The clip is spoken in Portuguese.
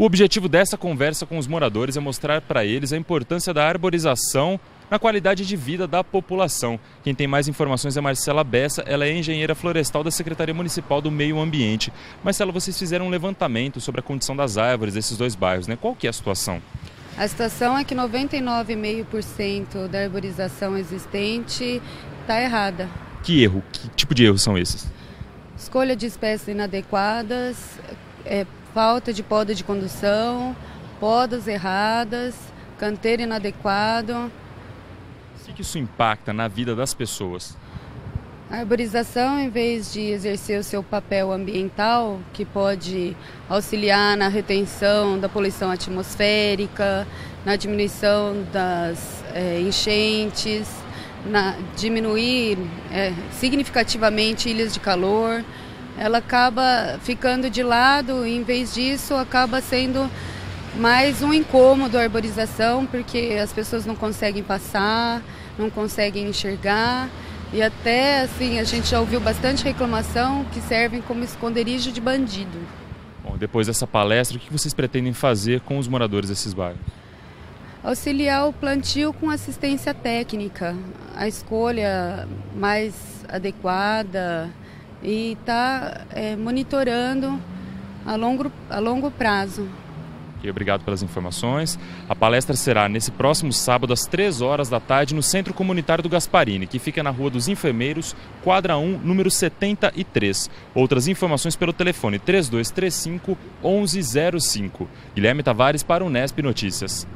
O objetivo dessa conversa com os moradores é mostrar para eles a importância da arborização na qualidade de vida da população. Quem tem mais informações é Marcela Bessa, ela é engenheira florestal da Secretaria Municipal do Meio Ambiente. Marcela, vocês fizeram um levantamento sobre a condição das árvores desses dois bairros, né? Qual que é a situação? A situação é que 99,5% da arborização existente está errada. Que erro? Que tipo de erros são esses? Escolha de espécies inadequadas, é, falta de poda de condução, podas erradas, canteiro inadequado. O que isso impacta na vida das pessoas? A arborização, em vez de exercer o seu papel ambiental, que pode auxiliar na retenção da poluição atmosférica, na diminuição das é, enchentes, na diminuir é, significativamente ilhas de calor, ela acaba ficando de lado e, em vez disso, acaba sendo mais um incômodo a arborização, porque as pessoas não conseguem passar, não conseguem enxergar. E até assim, a gente já ouviu bastante reclamação que servem como esconderijo de bandido. Bom, depois dessa palestra, o que vocês pretendem fazer com os moradores desses bairros? Auxiliar o plantio com assistência técnica, a escolha mais adequada e estar tá, é, monitorando a longo, a longo prazo. Obrigado pelas informações. A palestra será nesse próximo sábado, às 3 horas da tarde, no Centro Comunitário do Gasparini, que fica na Rua dos Enfermeiros, quadra 1, número 73. Outras informações pelo telefone 3235 1105. Guilherme Tavares para o Nesp Notícias.